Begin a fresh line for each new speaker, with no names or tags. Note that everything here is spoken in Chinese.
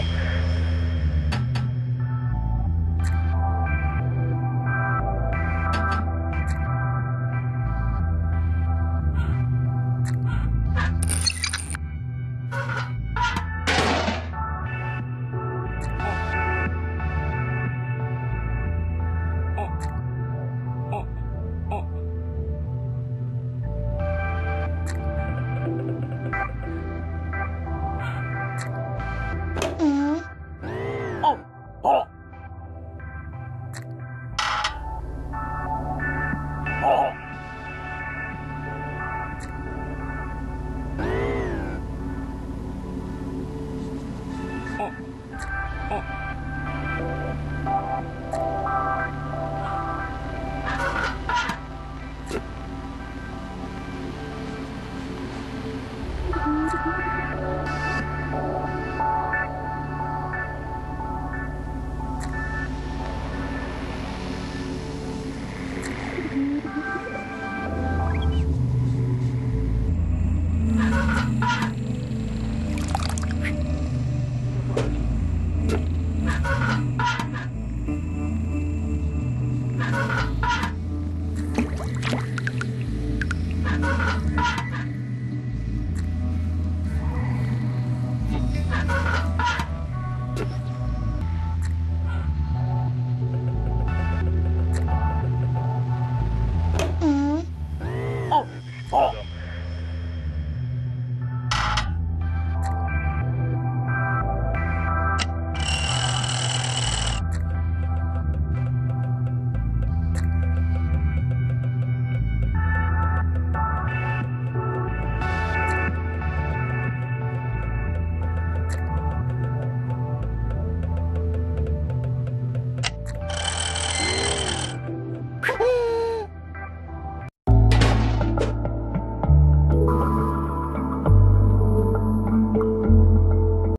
Então. 哦。哎，哎。Oh.